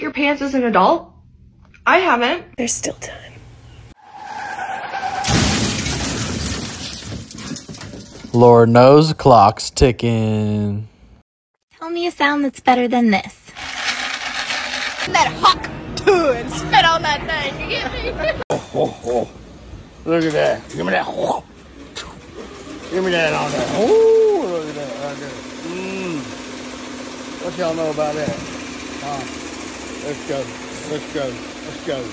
your pants as an adult? I haven't. There's still time. Lord knows the clock's ticking. Tell me a sound that's better than this. That hawk too and spit on that thing. You get me? Oh, oh. Look at that. Give me that. Oh. Give me that on there. Oh, look at that right there. Mmm. What y'all know about that? Huh? Let's go. Let's go. Let's go.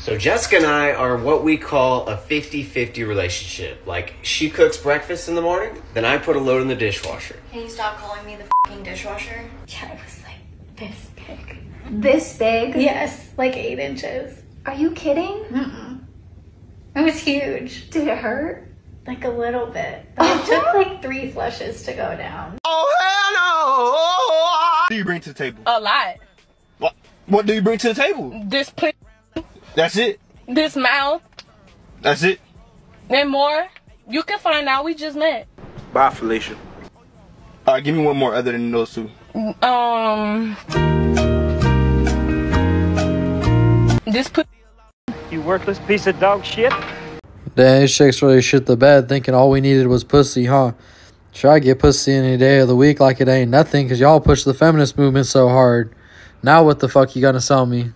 So Jessica and I are what we call a 50-50 relationship. Like she cooks breakfast in the morning, then I put a load in the dishwasher. Can you stop calling me the fucking dishwasher? Yeah, it was like this big. This big? Yes, like eight inches. Are you kidding? Mm-mm. It was huge. Did it hurt? Like a little bit. But it took like three flushes to go down. Oh, hell no! Oh, oh, oh, What do you bring to the table? A lot. What? What do you bring to the table? This put That's it? this mouth That's it? and more. You can find out. We just met. Bye, Felicia. All right, give me one more other than those two. Um. This put. You worthless piece of dog shit. Dang, these chicks really shit the bed thinking all we needed was pussy, huh? Try to get pussy any day of the week like it ain't nothing because y'all push the feminist movement so hard. Now what the fuck you gonna sell me?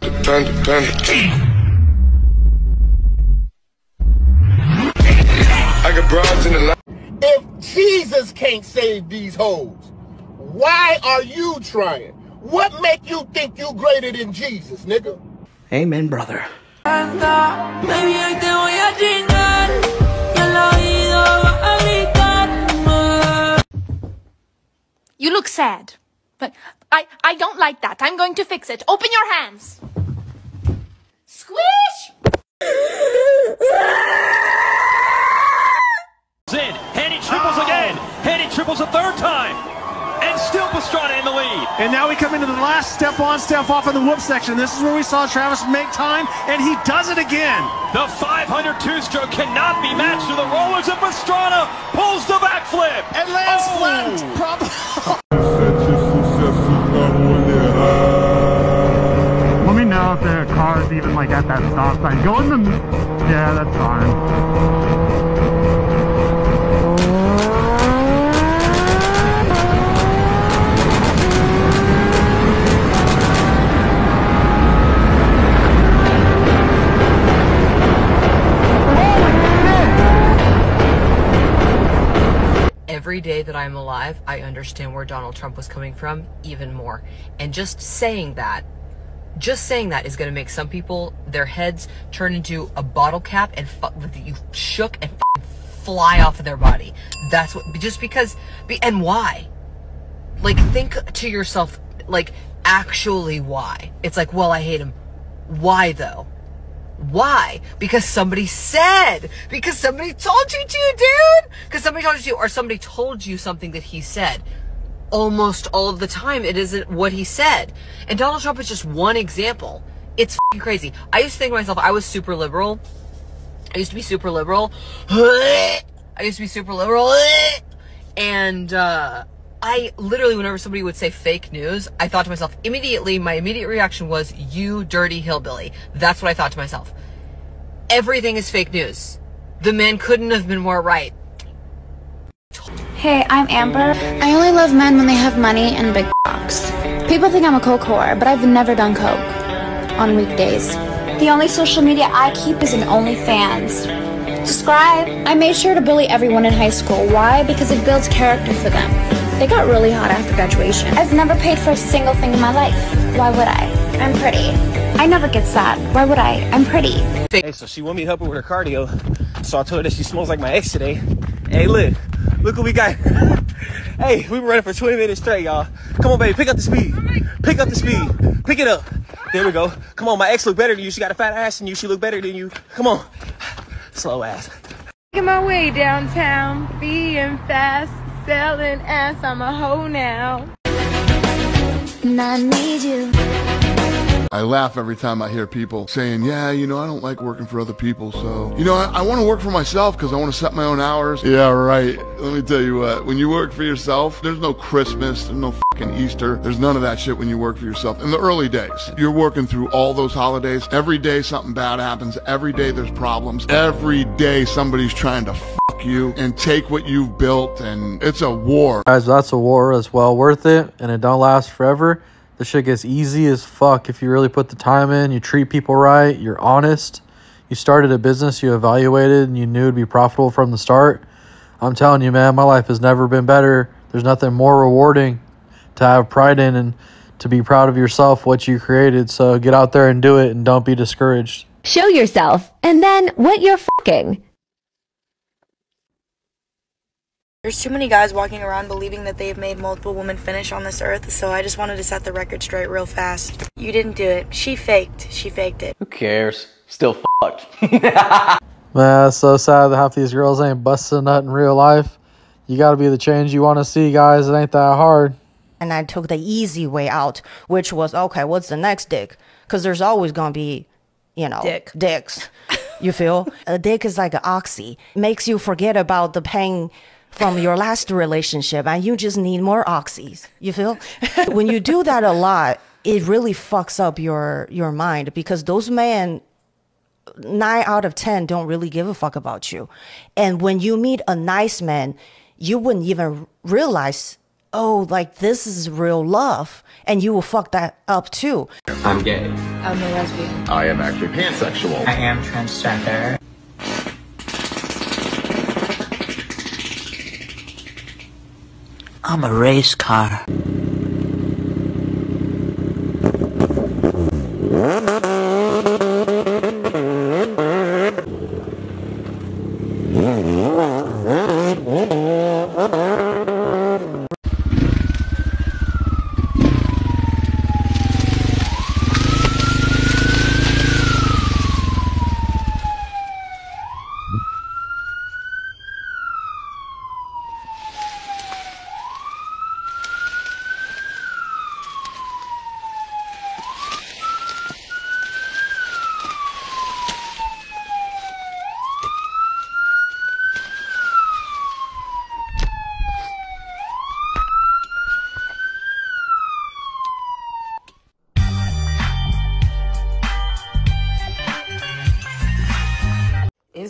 I got broads in the If Jesus can't save these hoes, why are you trying? What make you think you greater than Jesus, nigga? Amen, brother. Sad. But I, I don't like that. I'm going to fix it. Open your hands. Squish! In. Handy triples again. Handy triples a third time. And still Pastrana in the lead. And now we come into the last step on, step off in the whoop section. This is where we saw Travis make time, and he does it again. The 500 two-stroke cannot be matched to the rollers, and Pastrana pulls the backflip. And lands Oh! flat. Prob- Let me know if the car is even like at that stop sign. Go in the. Yeah, that's fine. Every day that I'm alive, I understand where Donald Trump was coming from even more. And just saying that, just saying that is going to make some people, their heads turn into a bottle cap and you shook and fly off of their body. That's what, just because, be- and why? Like, think to yourself, like, actually why? It's like, well, I hate him. Why though? Why? Because somebody said. Because somebody told you to, dude. Because somebody told you to, or somebody told you something that he said. Almost all of the time, it isn't what he said. And Donald Trump is just one example. It's crazy. I used to think to myself, I was super liberal. I used to be super liberal. I used to be super liberal. And, uh, I literally, whenever somebody would say fake news, I thought to myself, immediately, my immediate reaction was, you dirty hillbilly. That's what I thought to myself. Everything is fake news. The man couldn't have been more right. Hey, I'm Amber. I only love men when they have money and big box. People think I'm a coke whore, but I've never done coke on weekdays. The only social media I keep is an OnlyFans. Subscribe. I made sure to bully everyone in high school. Why? Because it builds character for them. They got really hot after graduation. I've never paid for a single thing in my life. Why would I? I'm pretty. I never get sad. Why would I? I'm pretty. Hey, so she want me to help her with her cardio. So I told her that she smells like my ex today. Hey, look. Look what we got. hey, we been running for 20 minutes straight, y'all. Come on, baby. Pick up the speed. Pick up the speed. Pick it up. There we go. Come on, my ex look better than you. She got a fat ass than you. She look better than you. Come on. Slow ass. Making my way downtown, being fast, selling ass. I'm a hoe now. And I need you. I laugh every time I hear people saying, yeah, you know, I don't like working for other people. So, you know, I, I want to work for myself because I want to set my own hours. Yeah, right. Let me tell you what, when you work for yourself, there's no Christmas, there's no fucking Easter. There's none of that shit when you work for yourself. In the early days, you're working through all those holidays. Every day something bad happens. Every day there's problems. Every day somebody's trying to fuck you and take what you've built and it's a war. Guys, that's a war that's well worth it and it don't last forever. The shit gets easy as fuck if you really put the time in, you treat people right, you're honest. You started a business you evaluated and you knew it'd be profitable from the start. I'm telling you, man, my life has never been better. There's nothing more rewarding to have pride in and to be proud of yourself, what you created. So get out there and do it and don't be discouraged. Show yourself, and then what you're fucking. There's too many guys walking around believing that they've made multiple women finish on this earth, so I just wanted to set the record straight real fast. You didn't do it. She faked. She faked it. Who cares? Still fucked. Man, it's so sad that half these girls ain't busting a nut in real life. You gotta be the change you wanna see, guys. It ain't that hard. And I took the easy way out, which was okay, what's the next dick? Because there's always gonna be, you know, Dick. dicks. You feel? a dick is like an oxy, makes you forget about the pain from your last relationship and you just need more oxys. You feel? when you do that a lot, it really fucks up your your mind because those men nine out of ten don't really give a fuck about you. And when you meet a nice man, you wouldn't even realize, oh, like this is real love. And you will fuck that up too. I'm gay. I'm a lesbian. I am actually pansexual. I am transgender. I'm a race car.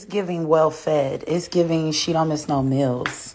It's giving well fed. It's giving she don't miss no meals.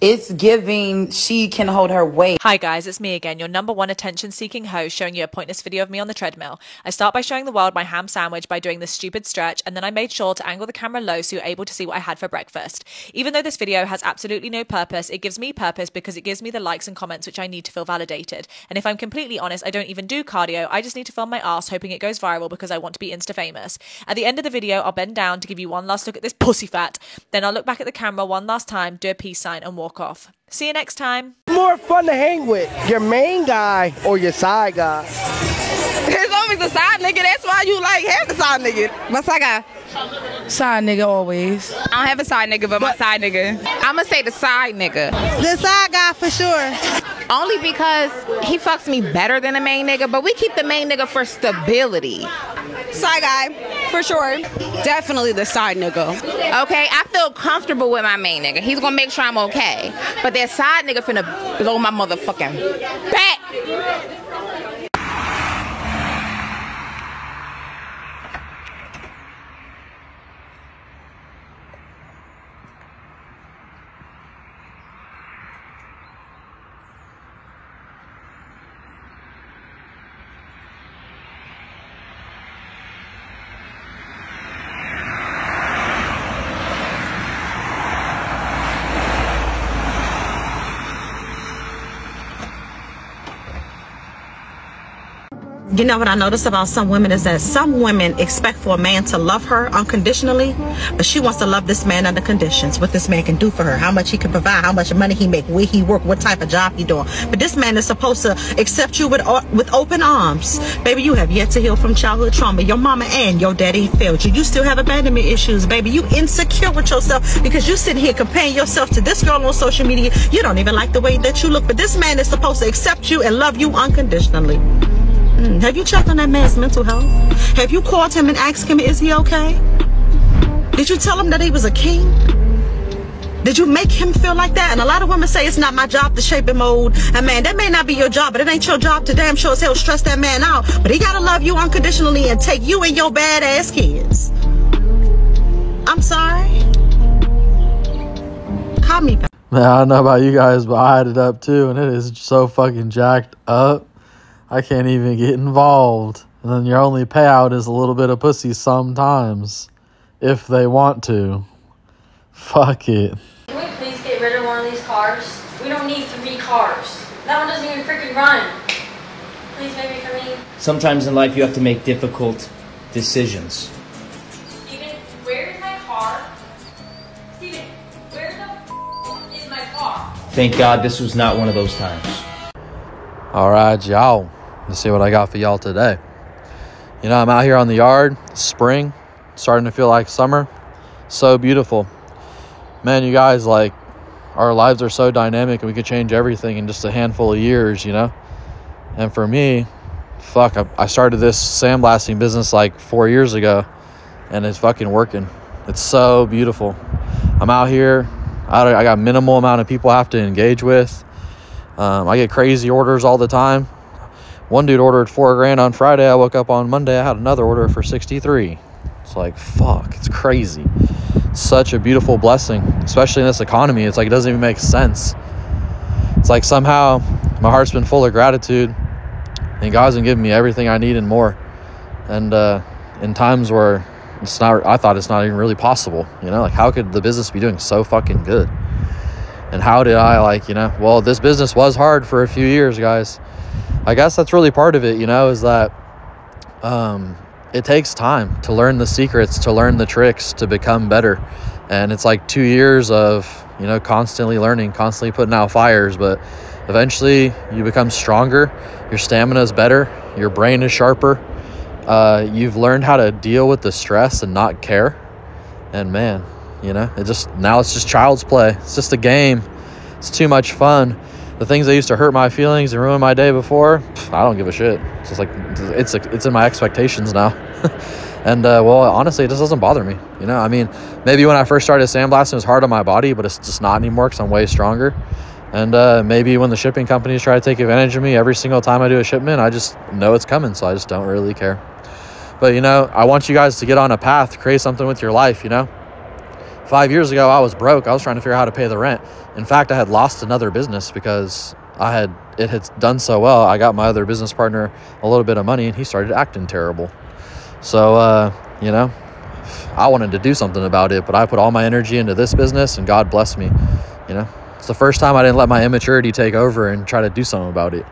It's giving she can hold her weight. Hi guys, it's me again, your number one attention seeking host showing you a pointless video of me on the treadmill. I start by showing the world my ham sandwich by doing this stupid stretch, and then I made sure to angle the camera low so you're able to see what I had for breakfast. Even though this video has absolutely no purpose, it gives me purpose because it gives me the likes and comments which I need to feel validated. And if I'm completely honest, I don't even do cardio, I just need to film my ass hoping it goes viral because I want to be insta famous. At the end of the video, I'll bend down to give you one last look at this pussy fat, then I'll look back at the camera one last time, do a peace sign, and walk off. See you next time. More fun to hang with your main guy or your side guy. It's always the side nigga. That's why you like have the side nigga. My side guy. Side nigga always. I don't have a side nigga, but my side nigga. I'ma say the side nigga. The side guy for sure. Only because he fucks me better than the main nigga, but we keep the main nigga for stability. Side guy, for sure. Definitely the side nigga. Okay, I feel comfortable with my main nigga. He's gonna make sure I'm okay. But that side nigga finna blow my motherfucking back. You know what I notice about some women is that some women expect for a man to love her unconditionally, but she wants to love this man under conditions. What this man can do for her, how much he can provide, how much money he make, where he work, what type of job he doing. But this man is supposed to accept you with uh, with open arms. Baby, you have yet to heal from childhood trauma. Your mama and your daddy failed you. You still have abandonment issues, baby. You insecure with yourself because you sitting here comparing yourself to this girl on social media. You don't even like the way that you look. But this man is supposed to accept you and love you unconditionally. Mm, have you checked on that man's mental health? Have you called him and asked him, is he okay? Did you tell him that he was a king? Did you make him feel like that? And a lot of women say it's not my job to shape and mold a man. That may not be your job, but it ain't your job to damn sure as hell stress that man out. But he gotta love you unconditionally and take you and your badass kids. I'm sorry. Call me back. Man, I don't know about you guys, but I had it up too, and it is so fucking jacked up. I can't even get involved. And then your only payout is a little bit of pussy sometimes, if they want to. Fuck it. Can we please get rid of one of these cars? We don't need three cars. That one doesn't even freaking run. Please, maybe for me. Sometimes in life you have to make difficult decisions. Steven, where is my car? Steven, where the f- is my car? Thank God this was not one of those times. All right, y'all. Let's see what I got for y'all today. You know, I'm out here on the yard, spring, starting to feel like summer. So beautiful. Man, you guys, like, our lives are so dynamic and we could change everything in just a handful of years, you know? And for me, fuck, I, I started this sandblasting business like four years ago and it's fucking working. It's so beautiful. I'm out here. I, I got minimal amount of people I have to engage with. Um, I get crazy orders all the time. One dude ordered four grand on Friday. I woke up on Monday. I had another order for 63. It's like, fuck, it's crazy. Such a beautiful blessing, especially in this economy. It's like, it doesn't even make sense. It's like somehow my heart's been full of gratitude and God's been giving me everything I need and more. And uh, in times where it's not, I thought it's not even really possible, you know, like how could the business be doing so fucking good? And how did I like, you know, well, this business was hard for a few years, guys. I guess that's really part of it, you know, is that um, it takes time to learn the secrets, to learn the tricks, to become better. And it's like two years of, you know, constantly learning, constantly putting out fires. But eventually you become stronger, your stamina is better, your brain is sharper. Uh, you've learned how to deal with the stress and not care. And man, you know, it just now it's just child's play. It's just a game. It's too much fun. The things that used to hurt my feelings and ruin my day before, I don't give a shit. It's just like it's it's in my expectations now. and uh, well, honestly, it just doesn't bother me. You know, I mean, maybe when I first started sandblasting, it was hard on my body, but it's just not anymore because I'm way stronger. And uh, maybe when the shipping companies try to take advantage of me every single time I do a shipment, I just know it's coming, so I just don't really care. But you know, I want you guys to get on a path, create something with your life. You know, five years ago I was broke. I was trying to figure out how to pay the rent. In fact, I had lost another business because I had it had done so well. I got my other business partner a little bit of money, and he started acting terrible. So uh, you know, I wanted to do something about it, but I put all my energy into this business, and God bless me. You know, it's the first time I didn't let my immaturity take over and try to do something about it.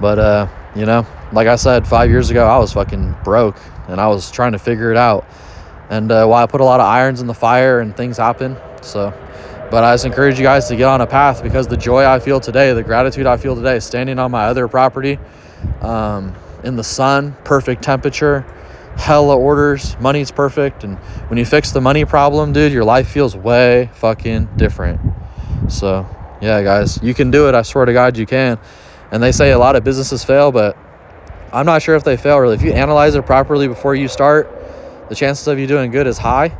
But uh, you know, like I said, five years ago I was fucking broke, and I was trying to figure it out. And uh, I put a lot of irons in the fire, and things happen. So, but I just encourage you guys to get on a path because the joy I feel today, the gratitude I feel today, standing on my other property, um, in the sun, perfect temperature, hella orders, money's perfect, and when you fix the money problem, dude, your life feels way fucking different. So, yeah, guys, you can do it. I swear to God, you can. And they say a lot of businesses fail, but I'm not sure if they fail really. If you analyze it properly before you start, the chances of you doing good is high.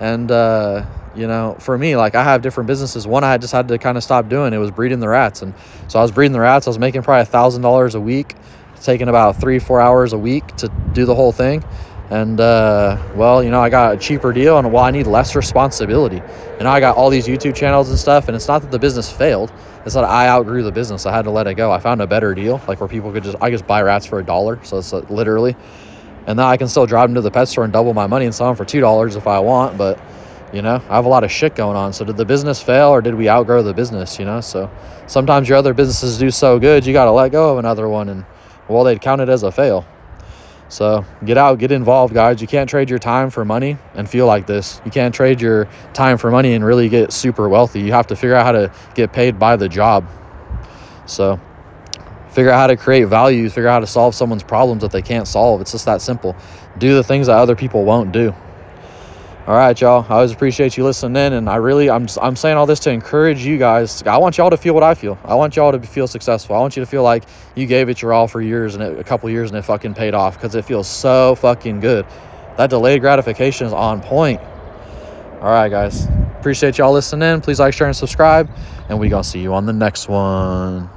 And, uh, you know, for me, like I have different businesses. One I had to kind of stop doing. It was breeding the rats. And so I was breeding the rats. I was making probably a thousand dollars a week, taking about three, four hours a week to do the whole thing. And, uh, well, you know, I got a cheaper deal and well, I need less responsibility. And I got all these YouTube channels and stuff. And it's not that the business failed. It's that I outgrew the business. I had to let it go. I found a better deal, like where people could just, I just buy rats for a dollar. So it's uh, literally, and now I can still drive them to the pet store and double my money and sell them for $2 if I want. But, you know, I have a lot of shit going on. So did the business fail or did we outgrow the business, you know? So sometimes your other businesses do so good, you got to let go of another one. And, well, they'd count it as a fail. So get out, get involved, guys. You can't trade your time for money and feel like this. You can't trade your time for money and really get super wealthy. You have to figure out how to get paid by the job. So figure out how to create value, figure out how to solve someone's problems that they can't solve. It's just that simple. Do the things that other people won't do. All right, y'all. I always appreciate you listening in, and I really, I'm, I'm saying all this to encourage you guys. I want y'all to feel what I feel. I want y'all to feel successful. I want you to feel like you gave it your all for years and it, a couple years, and it fucking paid off because it feels so fucking good. That delayed gratification is on point. All right, guys. Appreciate y'all listening in. Please like, share, and subscribe, and we gonna see you on the next one.